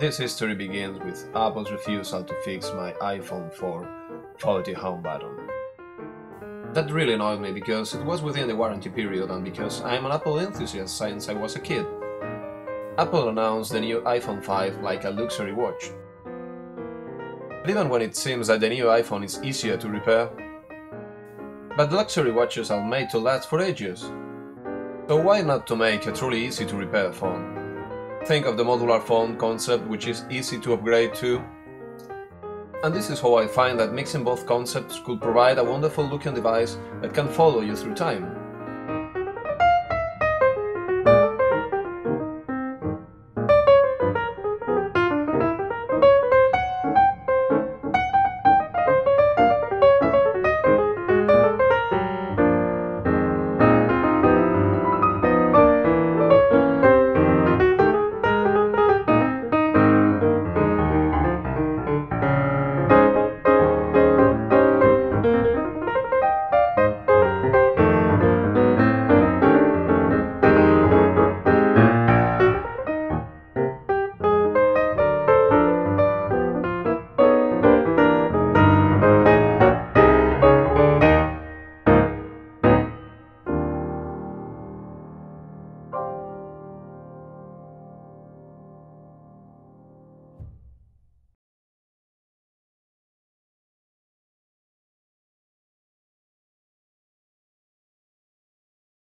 This history begins with Apple's refusal to fix my iPhone 4 faulty home button. That really annoyed me because it was within the warranty period and because I'm an Apple enthusiast since I was a kid. Apple announced the new iPhone 5 like a luxury watch. But even when it seems that the new iPhone is easier to repair, but luxury watches are made to last for ages. So why not to make a truly easy to repair phone? Think of the modular phone concept which is easy to upgrade to. And this is how I find that mixing both concepts could provide a wonderful looking device that can follow you through time.